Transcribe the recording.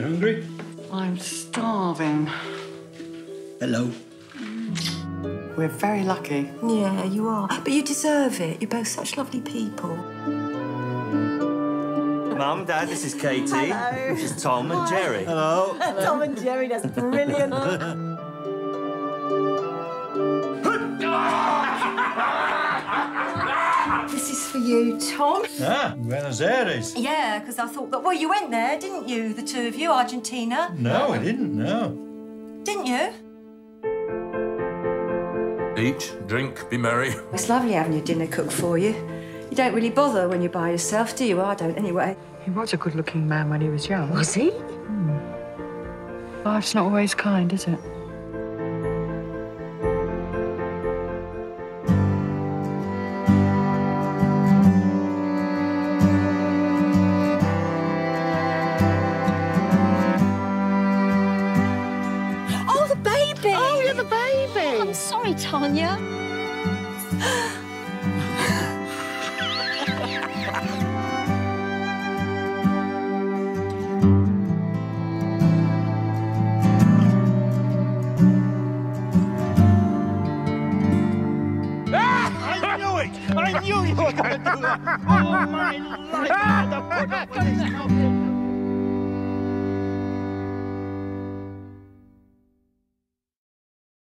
You hungry? I'm starving. Hello. We're very lucky. Yeah, you are. But you deserve it. You're both such lovely people. Mum, Dad, this is Katie. Hello. This is Tom and Gerri. Hello. Tom and Gerri, that's brilliant. you, Tom. Ah, Buenos Aires. Yeah, because I thought that. Well, you went there, didn't you? The two of you, Argentina. No, I didn't, no. Didn't you? Eat, drink, be merry. It's lovely having your dinner cooked for you. You don't really bother when you're by yourself, do you? I don't, anyway. He was a good looking man when he was young. Was he? Life's not always kind, is it? I'm sorry, Tanya. I knew it! I knew you were going to do that! Oh, my life!